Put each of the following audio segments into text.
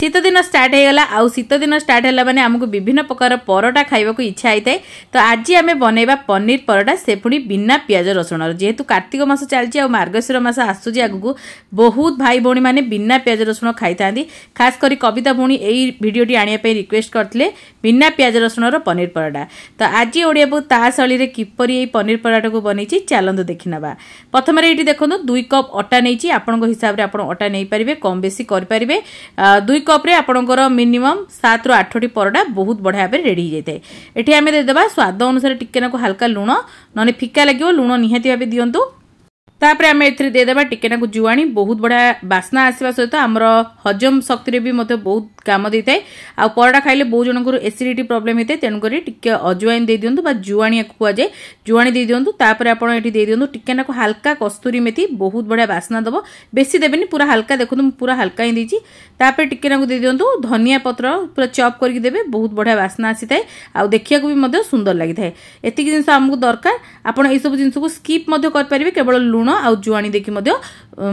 ଶୀତ ଦିନ ଷ୍ଟାର୍ଟ ହେଇଗଲା ଆଉ ଶୀତ ଦିନ ଷ୍ଟାର୍ଟ ହେଲା ମାନେ ଆମକୁ ବିଭିନ୍ନ ପ୍ରକାର ପରଟା ଖାଇବାକୁ ଇଚ୍ଛା ହେଇଥାଏ ତ ଆଜି ଆମେ ବନେଇବା ପନିର ପରଟା ସେ ପୁଣି ବିନା ପିଆଜ ରସୁଣର ଯେହେତୁ କାର୍ତ୍ତିକ ମାସ ଚାଲିଛି ଆଉ ମାର୍ଗଶୀର ମାସ ଆସୁଛି ଆଗକୁ ବହୁତ ଭାଇ ଭଉଣୀମାନେ ବିନା ପିଆଜ ରସୁଣ ଖାଇଥାନ୍ତି ଖାସ କରି କବିତା ଭଉଣୀ ଏଇ ଭିଡ଼ିଓଟି ଆଣିବା ପାଇଁ ରିକ୍ୱେଷ୍ଟ କରିଥିଲେ ବିନା ପିଆଜ ରସୁଣର ପନିର ପରଟା ତ ଆଜି ଓଡ଼ିଆ ବହୁତ ତା ଶୈଳୀରେ କିପରି ଏଇ ପନିର ପରଟାକୁ ବନେଇଛି ଚାଲନ୍ତୁ ଦେଖିନେବା ପ୍ରଥମରେ ଏଇଠି ଦେଖନ୍ତୁ ଦୁଇ କପ୍ ଅଟା ନେଇଛି ଆପଣଙ୍କ ହିସାବରେ ଆପଣ ଅଟା ନେଇପାରିବେ କମ୍ ବେଶୀ କରିପାରିବେ ଦୁଇ କପ୍ରେ ଆପଣଙ୍କର ମିନିମମ୍ ସାତରୁ ଆଠଟି ପରଟା ବହୁତ ବଢ଼ିଆ ଭାବରେ ରେଡ଼ି ହେଇଯାଇଥାଏ ଏଠି ଆମେ ଦେଇଦେବା ସ୍ୱାଦ ଅନୁସାରେ ଟିକେନାକୁ ହାଲକା ଲୁଣ ନହେଲେ ଫିକା ଲାଗିବ ଲୁଣ ନିହାତି ଭାବେ ଦିଅନ୍ତୁ ତାପରେ ଆମେ ଏଥିରେ ଦେଇଦେବା ଟିକେ ନାକୁ ଜୁଆଣି ବହୁତ ବଢ଼ିଆ ବାସ୍ନା ଆସିବା ସହିତ ଆମର ହଜମ ଶକ୍ତିରେ ବି ମଧ୍ୟ ବହୁତ କାମ ଦେଇଥାଏ ଆଉ ପରଟା ଖାଇଲେ ବହୁତ ଜଣଙ୍କର ଏସିଡ଼ିଟି ପ୍ରୋବ୍ଲେମ୍ ହେଇଥାଏ ତେଣୁକରି ଟିକେ ଅଜୁଆଣି ଦେଇଦିଅନ୍ତୁ ବା ଜୁଆଣିଆକୁ କୁହାଯାଏ ଜୁଆଣି ଦେଇଦିଅନ୍ତୁ ତାପରେ ଆପଣ ଏଠି ଦେଇଦିଅନ୍ତୁ ଟିକେ ନାକୁ ହାଲକା କସ୍ତୁରୀ ମେଥି ବହୁତ ବଢ଼ିଆ ବାସ୍ନା ଦେବ ବେଶୀ ଦେବେନି ପୁରା ହାଲକା ଦେଖନ୍ତୁ ମୁଁ ପୁରା ହାଲକା ହିଁ ଦେଇଛି ତାପରେ ଟିକେନାକୁ ଦେଇଦିଅନ୍ତୁ ଧନିଆ ପତ୍ର ପୁରା ଚପ୍ କରିକି ଦେବେ ବହୁତ ବଢ଼ିଆ ବାସ୍ନା ଆସିଥାଏ ଆଉ ଦେଖିବାକୁ ବି ମଧ୍ୟ ସୁନ୍ଦର ଲାଗିଥାଏ ଏତିକି ଜିନିଷ ଆମକୁ ଦରକାର ଆପଣ ଏଇସବୁ ଜିନିଷକୁ ସ୍କିପ୍ ମଧ୍ୟ କରିପାରିବେ କେବଳ ଲୁଣ ଲୁଣ ଆଉ ଜୁଆଣି ଦେଇକି ମଧ୍ୟ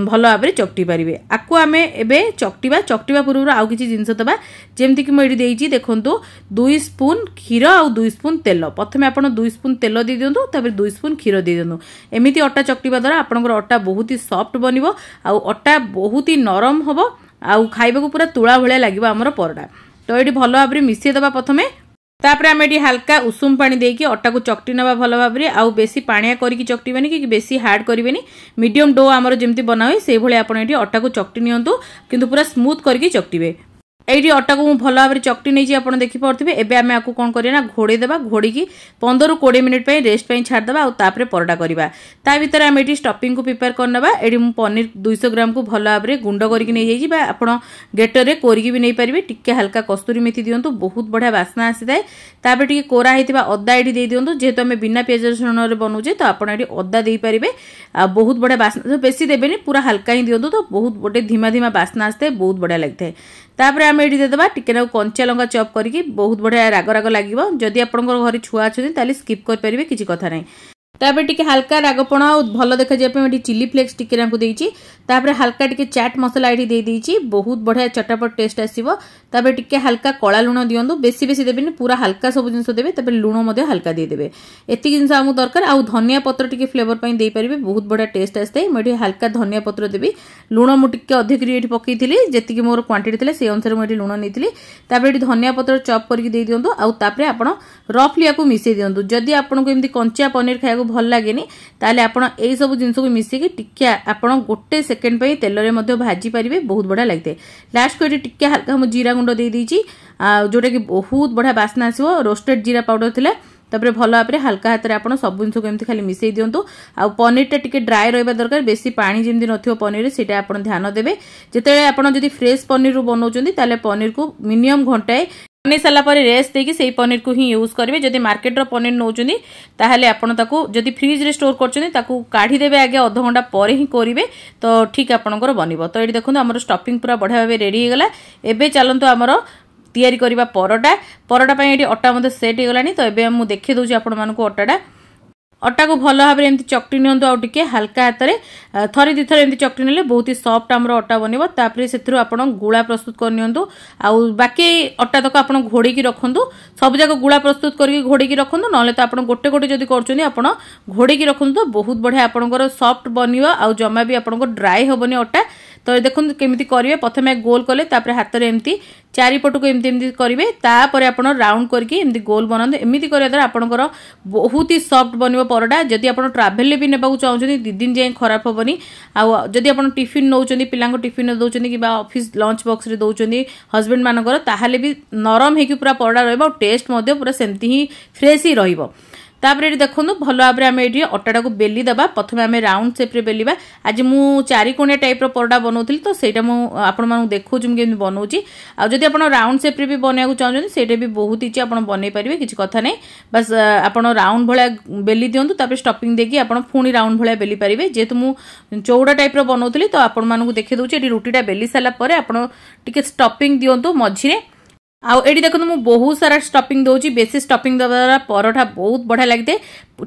ଭଲ ଭାବରେ ଚକଟି ପାରିବେ ଆକୁ ଆମେ ଏବେ ଚକଟିବା ଚକଟିବା ପୂର୍ବରୁ ଆଉ କିଛି ଜିନିଷ ଦେବା ଯେମିତିକି ମୁଁ ଏଠି ଦେଇଛି ଦେଖନ୍ତୁ ଦୁଇ ସ୍ପୁନ୍ କ୍ଷୀର ଆଉ ଦୁଇ ସ୍ପୁନ୍ ତେଲ ପ୍ରଥମେ ଆପଣ ଦୁଇ ସ୍ପୁନ୍ ତେଲ ଦେଇଦିଅନ୍ତୁ ତାପରେ ଦୁଇ ସ୍ପୁନ୍ କ୍ଷୀର ଦେଇଦିଅନ୍ତୁ ଏମିତି ଅଟା ଚକଟିବା ଦ୍ୱାରା ଆପଣଙ୍କର ଅଟା ବହୁତ ହି ସଫ୍ଟ ବନିବ ଆଉ ଅଟା ବହୁତ ହି ନରମ ହେବ ଆଉ ଖାଇବାକୁ ପୁରା ତୁଳା ଭଳିଆ ଲାଗିବ ଆମର ପରଟା ତ ଏଇଠି ଭଲ ଭାବରେ ମିଶାଇ ଦେବା ପ୍ରଥମେ ତାପରେ ଆମେ ଏଠି ହାଲକା ଉଷୁମ ପାଣି ଦେଇକି ଅଟାକୁ ଚକଟି ନେବା ଭଲ ଭାବରେ ଆଉ ବେଶୀ ପାଣିଆ କରିକି ଚକଟିବେନି କି ବେଶୀ ହାର୍ଡ଼ କରିବେନି ମିଡ଼ିୟମ୍ ଡୋ ଆମର ଯେମିତି ବନା ହୁଏ ସେଇଭଳି ଆପଣ ଏଠି ଅଟାକୁ ଚକଟି ନିଅନ୍ତୁ କିନ୍ତୁ ପୁରା ସ୍ମୁଥ୍ କରିକି ଚକଟିବେ এইটি অটাকে মু ভাল ভাবে চকটি নিয়েছি আপনার দেখিপারে এবে আমি আপনি কোণ করি না ঘোড়াই দেবা ঘোড়িকি পনের কোড়ি মিনিট পাই রেস্ট পাই ছাড়দেবা আপরে পরটা করা তা ভিতরে আমি এটি স্টপিং কু প্রিপেয়ার করে নেওয়া এটি মু পনির দুইশো গ্রাম কু ভালো ভাবে গুন্ড করি নিয়ে যাই বা আপনার গেটরে করিকি নিয়ে পারবে টিকি হালকা কস্তুরি মেথি দিও বহু বড়া বাসনা আসি থাকে তাপরে টিকি কোরা হয়ে অদা এটি দিয়ে দিও যেহেতু আমি বিনা পিঁয়াজ রসুণের বনাউছে তো আপনার এটি অদা দিয়ে আর বহু বড়া বাসনা বেশি দেবেনি পুরা হালকা হি দিও তো বহু গোটে ধীমা ধীমা বাসনা আসি থাকে বহুত বড়িয়া লাগি ତାପରେ ଆମେ ଏଠି ଦେଇଦେବା ଟିକେ ନାକୁ କଞ୍ଚା ଲଙ୍କା ଚପ୍ କରିକି ବହୁତ ବଢ଼ିଆ ରାଗ ରାଗ ଲାଗିବ ଯଦି ଆପଣଙ୍କର ଘରେ ଛୁଆ ଅଛନ୍ତି ତାହେଲେ ସ୍କିପ୍ କରିପାରିବେ କିଛି କଥା ନାହିଁ ତାପରେ ଟିକେ ହାଲକା ରାଗପଣ ଆଉ ଭଲ ଦେଖାଯିବା ପାଇଁ ଏଠି ଚିଲି ଫ୍ଲେକ୍ସ ଟିକେ ନାକୁ ଦେଇଛି ତାପରେ ହାଲକା ଟିକେ ଚାଟ୍ ମସଲା ଏଠି ଦେଇଦେଇଛି ବହୁତ ବଢ଼ିଆ ଚଟାପଟ ଟେଷ୍ଟ ଆସିବ ତାପରେ ଟିକେ ହାଲକା କଳା ଲୁଣ ଦିଅନ୍ତୁ ବେଶୀ ବେଶୀ ଦେବେନି ପୁରା ହାଲକା ସବୁ ଜିନିଷ ଦେବେ ତାପରେ ଲୁଣ ମଧ୍ୟ ହାଲକା ଦେଇଦେବେ ଏତିକି ଜିନିଷ ଆମକୁ ଦରକାର ଆଉ ଧନିଆ ପତ୍ର ଟିକେ ଫ୍ଲେଭର ପାଇଁ ଦେଇପାରିବେ ବହୁତ ବଢ଼ିଆ ଟେଷ୍ଟ ଆସିଥାଏ ମୁଁ ଏଠି ହାଲକା ଧନିଆ ପତ୍ର ଦେବି ଲୁଣ ମୁଁ ଟିକେ ଅଧିକ କରି ଏଠି ପକାଇଥିଲି ଯେତିକି ମୋର କ୍ୱାଣ୍ଟିଟି ଥିଲା ସେଇ ଅନୁସାରେ ମୁଁ ଏଠି ଲୁଣ ନେଇଥିଲି ତାପରେ ଏଠି ଧନିଆ ପତ୍ର ଚପ୍ କରିକି ଦେଇଦିଅନ୍ତୁ ଆଉ ତାପରେ ଆପଣ ରଫଲି ୟାକୁ ମିଶାଇ ଦିଅନ୍ତୁ ଯଦି ଆପଣଙ୍କୁ ଏମିତି କଞ୍ଚା ପନିର ଖାଇବାକୁ ଭଲ ଲାଗେନି ତାହେଲେ ଆପଣ ଏଇସବୁ ଜିନିଷକୁ ମିଶିକି ଟିକେ ଆପଣ ଗୋଟେ ସେକେଣ୍ଡ ପାଇଁ ତେଲରେ ମଧ୍ୟ ଭାଜି ପାରିବେ ବହୁତ ବଢ଼ିଆ ଲାଗିଥାଏ ଲାଷ୍ଟକୁ ଏଠି ଟିକେ ହାଲକା ମୁଁ ଜିରାକୁ গুণ্ড দিয়েছি যেটাকি বহুত বঢ়িয়া বাসনা আসব রোস্টেড জিরা পাউডর লা তাপরে ভাল ভাবে হালকা হাতের আপনার সব জিনিসকে এমনি খালি মিশাই দিও আনিরটা টিকি ড্রাই রহবা দরকার বেশি পা যেমনি নথিব পনির সেটা আপনার ধ্যান দেবে যেতবে আপনার যদি ফ্রেশ পনির বনাউন তাহলে পনির কু মিনিমম ঘণ্টায় ବନେଇ ସାରିଲା ପରେ ରେସ୍ ଦେଇକି ସେଇ ପନିରକୁ ହିଁ ୟୁଜ୍ କରିବେ ଯଦି ମାର୍କେଟର ପନିର ନେଉଛନ୍ତି ତାହେଲେ ଆପଣ ତାକୁ ଯଦି ଫ୍ରିଜ୍ରେ ଷ୍ଟୋର୍ କରୁଛନ୍ତି ତାକୁ କାଢ଼ିଦେବେ ଆଗେ ଅଧଘଣ୍ଟା ପରେ ହିଁ କରିବେ ତ ଠିକ୍ ଆପଣଙ୍କର ବନିବ ତ ଏଠି ଦେଖନ୍ତୁ ଆମର ଷ୍ଟଫିଂ ପୁରା ବଢ଼ିଆ ଭାବେ ରେଡ଼ି ହୋଇଗଲା ଏବେ ଚାଲନ୍ତୁ ଆମର ତିଆରି କରିବା ପରଟା ପରଟା ପାଇଁ ଏଠି ଅଟା ମଧ୍ୟ ସେଟ୍ ହୋଇଗଲାଣି ତ ଏବେ ମୁଁ ଦେଖେଇ ଦେଉଛି ଆପଣମାନଙ୍କୁ ଅଟାଟା ଅଟାକୁ ଭଲ ଭାବରେ ଏମିତି ଚକଟି ନିଅନ୍ତୁ ଆଉ ଟିକେ ହାଲକା ହାତରେ ଥରେ ଦୁଇ ଥର ଏମିତି ଚକଟି ନେଲେ ବହୁତ ହି ସଫ୍ଟ ଆମର ଅଟା ବନିବ ତାପରେ ସେଥିରୁ ଆପଣ ଗୁଳା ପ୍ରସ୍ତୁତ କରିନିଅନ୍ତୁ ଆଉ ବାକି ଅଟା ତକ ଆପଣ ଘୋଡ଼େଇକି ରଖନ୍ତୁ ସବୁଯାକ ଗୁଳା ପ୍ରସ୍ତୁତ କରିକି ଘୋଡ଼େଇକି ରଖନ୍ତୁ ନହେଲେ ତ ଆପଣ ଗୋଟେ ଗୋଟେ ଯଦି କରୁଛନ୍ତି ଆପଣ ଘୋଡ଼େଇକି ରଖନ୍ତୁ ବହୁତ ବଢ଼ିଆ ଆପଣଙ୍କର ସଫ୍ଟ ବନିବ ଆଉ ଜମା ବି ଆପଣଙ୍କ ଡ୍ରାଏ ହେବନି ଅଟା ତ ଦେଖନ୍ତୁ କେମିତି କରିବେ ପ୍ରଥମେ ଗୋଲ କଲେ ତାପରେ ହାତରେ ଏମିତି ଚାରିପଟକୁ ଏମିତି ଏମିତି କରିବେ ତାପରେ ଆପଣ ରାଉଣ୍ଡ କରିକି ଏମିତି ଗୋଲ୍ ବନାନ୍ତୁ ଏମିତି କରିବା ଦ୍ୱାରା ଆପଣଙ୍କର ବହୁତ ହି ସଫ୍ଟ ବନିବ ପରଟା ଯଦି ଆପଣ ଟ୍ରାଭେଲରେ ବି ନେବାକୁ ଚାହୁଁଛନ୍ତି ଦୁଇ ଦିନ ଯାଏଁ ଖରାପ ହେବନି ଆଉ ଯଦି ଆପଣ ଟିଫିନ୍ ନେଉଛନ୍ତି ପିଲାଙ୍କ ଟିଫିନ୍ରେ ଦେଉଛନ୍ତି କିମ୍ବା ଅଫିସ୍ ଲଞ୍ଚ ବକ୍ସରେ ଦେଉଛନ୍ତି ହଜବେଣ୍ଡମାନଙ୍କର ତାହେଲେ ବି ନରମ ହେଇକି ପୁରା ପରଡ଼ା ରହିବ ଆଉ ଟେଷ୍ଟ ମଧ୍ୟ ପୁରା ସେମିତି ହିଁ ଫ୍ରେଶ୍ ହିଁ ରହିବ ତାପରେ ଏଠି ଦେଖନ୍ତୁ ଭଲ ଭାବରେ ଆମେ ଏଠି ଅଟାଟାକୁ ବେଲି ଦେବା ପ୍ରଥମେ ଆମେ ରାଉଣ୍ଡ ସେପ୍ରେ ବେଲିବା ଆଜି ମୁଁ ଚାରିକୋଣିଆ ଟାଇପ୍ର ପରଟା ବନାଉଥିଲି ତ ସେଇଟା ମୁଁ ଆପଣମାନଙ୍କୁ ଦେଖାଉଛି ମୁଁ କେମିତି ବନାଉଛି ଆଉ ଯଦି ଆପଣ ରାଉଣ୍ଡ ସେପ୍ରେ ବି ବନେଇବାକୁ ଚାହୁଁଛନ୍ତି ସେଇଟା ବି ବହୁତ ଇଚ୍ଛା ଆପଣ ବନେଇ ପାରିବେ କିଛି କଥା ନାହିଁ ବାସ୍ ଆପଣ ରାଉଣ୍ଡ ଭଳିଆ ବେଲି ଦିଅନ୍ତୁ ତାପରେ ଷ୍ଟପିଂ ଦେଇକି ଆପଣ ପୁଣି ରାଉଣ୍ଡ ଭଳିଆ ବେଲି ପାରିବେ ଯେହେତୁ ମୁଁ ଚଉଡ଼ା ଟାଇପ୍ର ବନାଉଥିଲି ତ ଆପଣମାନଙ୍କୁ ଦେଖେଇ ଦେଉଛି ଏଠି ରୁଟିଟା ବେଲି ସାରିଲା ପରେ ଆପଣ ଟିକେ ଷ୍ଟପିଂ ଦିଅନ୍ତୁ ମଝିରେ ଆଉ ଏଠି ଦେଖନ୍ତୁ ମୁଁ ବହୁତ ସାରା ଷ୍ଟପିଂ ଦେଉଛି ବେଶୀ ଷ୍ଟପିଂ ଦେବା ଦ୍ୱାରା ପରଠା ବହୁତ ବଢ଼ିଆ ଲାଗିଥାଏ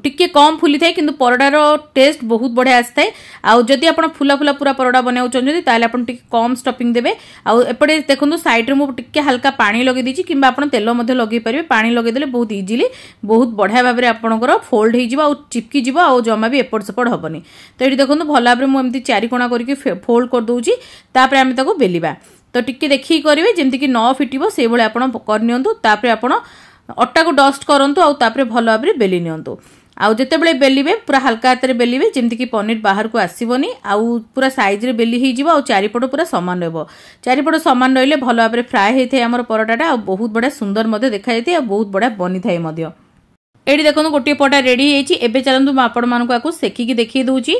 ଟିକେ କମ୍ ଫୁଲିଥାଏ କିନ୍ତୁ ପରଟାର ଟେଷ୍ଟ ବହୁତ ବଢ଼ିଆ ଆସିଥାଏ ଆଉ ଯଦି ଆପଣ ଫୁଲା ଫୁଲା ପୁରା ପରଟା ବନାଉଛନ୍ତି ତାହେଲେ ଆପଣ ଟିକେ କମ୍ ଷ୍ଟପିଂ ଦେବେ ଆଉ ଏପଟେ ଦେଖନ୍ତୁ ସାଇଡ଼୍ରେ ମୁଁ ଟିକେ ହାଲକା ପାଣି ଲଗାଇ ଦେଇଛି କିମ୍ବା ଆପଣ ତେଲ ମଧ୍ୟ ଲଗାଇ ପାରିବେ ପାଣି ଲଗାଇଦେଲେ ବହୁତ ଇଜିଲି ବହୁତ ବଢ଼ିଆ ଭାବରେ ଆପଣଙ୍କର ଫୋଲ୍ଡ ହେଇଯିବ ଆଉ ଚିପକି ଯିବ ଆଉ ଜମା ବି ଏପଟ ସେପଟ ହେବନି ତ ଏଠି ଦେଖନ୍ତୁ ଭଲ ଭାବରେ ମୁଁ ଏମିତି ଚାରିକୋଣା କରିକି ଫୋଲ୍ଡ କରିଦେଉଛି ତାପରେ ଆମେ ତାକୁ ବେଲିବା ତ ଟିକେ ଦେଖିକି କରିବେ ଯେମିତିକି ନ ଫିଟିବ ସେଇଭଳି ଆପଣ କରିନିଅନ୍ତୁ ତାପରେ ଆପଣ ଅଟାକୁ ଡଷ୍ଟ କରନ୍ତୁ ଆଉ ତାପରେ ଭଲ ଭାବରେ ବେଲି ନିଅନ୍ତୁ ଆଉ ଯେତେବେଳେ ବେଲିବେ ପୁରା ହାଲକା ହାତରେ ବେଲିବେ ଯେମିତିକି ପନିର ବାହାରକୁ ଆସିବନି ଆଉ ପୁରା ସାଇଜରେ ବେଲି ହେଇଯିବ ଆଉ ଚାରିପଟ ପୁରା ସମାନ ରହିବ ଚାରିପଟ ସମାନ ରହିଲେ ଭଲ ଭାବରେ ଫ୍ରାଏ ହେଇଥାଏ ଆମର ପରଟାଟା ଆଉ ବହୁତ ବଢ଼ିଆ ସୁନ୍ଦର ମଧ୍ୟ ଦେଖାଯାଇଥାଏ ଆଉ ବହୁତ ବଢ଼ିଆ ବନିଥାଏ ମଧ୍ୟ ଏଠି ଦେଖନ୍ତୁ ଗୋଟିଏ ପରଟା ରେଡ଼ି ହେଇଛି ଏବେ ଚାଲନ୍ତୁ ମୁଁ ଆପଣମାନଙ୍କୁ ଆକୁ ସେକିକି ଦେଖେଇ ଦେଉଛି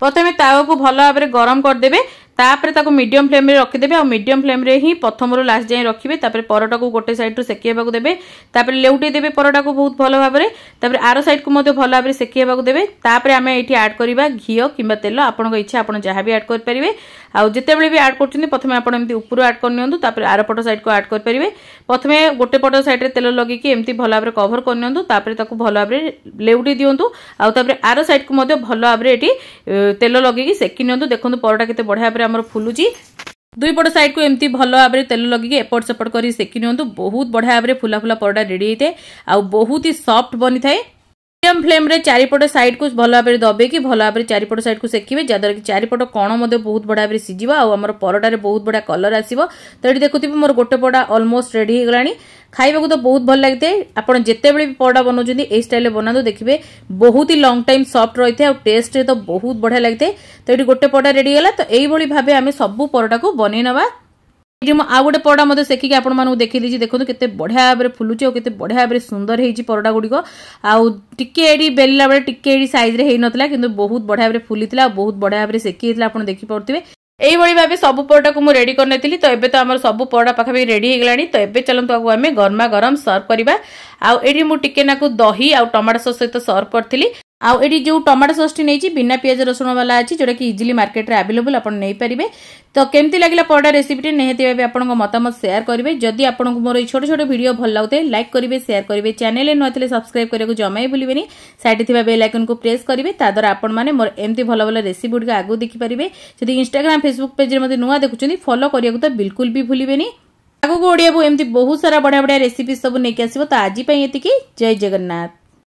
ପ୍ରଥମେ ତାୱାକୁ ଭଲ ଭାବରେ ଗରମ କରିଦେବେ ତାପରେ ତାକୁ ମିଡ଼ିୟମ୍ ଫ୍ଲେମ୍ରେ ରଖିଦେବେ ଆଉ ମିଡ଼ିୟମ୍ ଫ୍ଲେମ୍ରେ ହିଁ ପ୍ରଥମରୁ ଲାଷ୍ଟ ଯାଏଁ ରଖିବେ ତାପରେ ପରଟାକୁ ଗୋଟେ ସାଇଡ଼୍ରୁ ସେକିହେବାକୁ ଦେବେ ତାପରେ ଲେଉଟେଇ ଦେବେ ପରଟାକୁ ବହୁତ ଭଲ ଭାବରେ ତାପରେ ଆର ସାଇଡ଼୍କୁ ମଧ୍ୟ ଭଲ ଭାବରେ ସେକିହେବାକୁ ଦେବେ ତାପରେ ଆମେ ଏଠି ଆଡ଼୍ କରିବା ଘିଅ କିମ୍ବା ତେଲ ଆପଣଙ୍କ ଇଚ୍ଛା ଆପଣ ଯାହା ବି ଆଡ଼୍ କରିପାରିବେ ଆଉ ଯେତେବେଳେ ବି ଆଡ଼୍ କରୁଛନ୍ତି ପ୍ରଥମେ ଆପଣ ଏମିତି ଉପରୁ ଆଡ଼୍ କରିନିଅନ୍ତୁ ତାପରେ ଆର ପଟ ସାଇଡ଼୍କୁ ଆଡ଼୍ କରିପାରିବେ ପ୍ରଥମେ ଗୋଟେ ପଟ ସାଇଡ଼୍ରେ ତେଲ ଲଗେଇକି ଏମିତି ଭଲ ଭାବରେ କଭର କରିନିଅନ୍ତୁ ତାପରେ ତାକୁ ଭଲ ଭାବରେ ଲେଉଟେଇ ଦିଅନ୍ତୁ ଆଉ ତାପରେ ଆର ସାଇଡ଼୍କୁ ମଧ୍ୟ ଭଲ ଭାବରେ ଏଠି ତେଲ ଲଗେଇକି ସେକି ନିଅନ୍ତୁ ଦେଖନ୍ତୁ ପରଟା କେତେ ବଢ଼ିଆ ଭାବରେ আমার ফুলুচি দুইপট সাইডকু এমতি ভালো ভাবে তেল লগাইকি এপট সেপট করে সেকি নিহতু বহুত বঢ়িয়া ভাবে ফুলা ফুলা পরোটা রেডি হয়ে থাকে আহত সফট বনি থাকে মিডিয়াম ফ্লেম্রে চারিপট সাইড্কু ভাল ভাবে দবেকি ভাল ভাবে চারিপট সাইড্কু সেকিবে যাদ্বারা কি চারিপট কণ মধ্যে বহুত বড়া ভাবে সিজিব আমার পরটার বহুত বড়া কলর আসব তো এটি দেখুবে মোর গোটে পড়া অলমোস্ট রেডি হয়ে গলানি খাইবাকু তো বহুত ভাল লাগিଥାଏ ଆପଣ ଯେତେବେଳେ ବି ପରଟା ବନାଉଛନ୍ତି ଏଇ ଷ୍ଟାଇଲ୍ରେ ବନାନ୍ତୁ ଦେଖିବେ ବହୁତ ହି ଲଙ୍ଗ୍ ଟାଇମ୍ ସଫ୍ଟ ରହିଥାଏ ଆଉ ଟେଷ୍ଟରେ ତ ବହୁତ ବଢ଼ିଆ ଲାଗିଥାଏ ତ ଏଠି ଗୋଟେ ପରଟା ରେଡ଼ି ହେଇଗଲା ତ ଏଇଭଳି ଭାବେ ଆମେ ସବୁ ପରଟାକୁ ବନେଇ ନେବା ଏଇଠି ମୁଁ ଆଉ ଗୋଟେ ପରଡ଼ା ମଧ୍ୟ ଶେଖିକି ଆପଣମାନଙ୍କୁ ଦେଖେଇଦେଇଛି ଦେଖନ୍ତୁ କେତେ ବଢ଼ିଆ ଭାବରେ ଫୁଲୁଛି ଆଉ କେତେ ବଢ଼ିଆ ଭାବରେ ସୁନ୍ଦର ହେଇଛି ପରଡ଼ା ଗୁଡ଼ିକ ଆଉ ଟିକେ ଏଇଠି ବେଲିଲା ବେଳେ ଟିକେ ଏଇଠି ସାଇଜ୍ରେ ହେଇନଥିଲା କିନ୍ତୁ ବହୁତ ବଢ଼ିଆ ଭାବରେ ଫୁଲିଥିଲା ଆଉ ବହୁତ ବଢ଼ିଆ ଭାବରେ ସେକି ହେଇଥିଲା ଆପଣ ଦେଖିପାରୁଥିବେ এইভাবে ଭାବେ ସବୁ পরোটাকে ମୁଁ ରେଡ଼ି করে ତ ଏବେ ତ ଆମର ସବୁ সবু ପାଖାପାଖି ରେଡ଼ି ହେଇଗଲାଣି ତ ଏବେ তো এবে ଆମେ ଗରମା ଗରମ ସର୍ଭ କରିବା ଆଉ ଏଇଠି ମୁଁ ଟିକେ ନାକୁ ଦହି ଆଉ ଟମାଟୋ আউ ସହିତ ସର୍ଭ କରିଥିଲି আউ এটি যে টমাটো সসটি নেইছি বিনা পিঁয়াজ রসুণ বালা আছে যেটা কি ইজিলি মার্কেটে আভেলেবল আপনার নেইপারে তো কেমতি লাগিলা পরোটা রেসিপিটি নিহতি ভাবে আপনার মতামত সেয়ার করবে যদি আপনার মোর এই ছোট ছোট ভিডিও ভাল লাগুতে লাইক করবে সেয়ার করবে চ্যানেল নথিলে সবসক্রাইব করা জমা ভুলবেনি সাইডে থাকা বেল আইকন কু প্রেস করবে তা দ্বারা আপনার মানে মোর এমতি ভাল ভাল রেসিপি গুড়ি আগুক দেখিপারে যদি ইনস্টাগ্রাম ফেসবুক পেজে মধ্যে নূয়া দেখুছেন ফলো করা তো বিলকুল বি ভুলবেনি আগুক ওড়িয়া এমতি বহু সারা বড়িয়া বড়িয়া রেসিপি সব নেই আসব তো আজ এতিকি জয় জগন্নাথ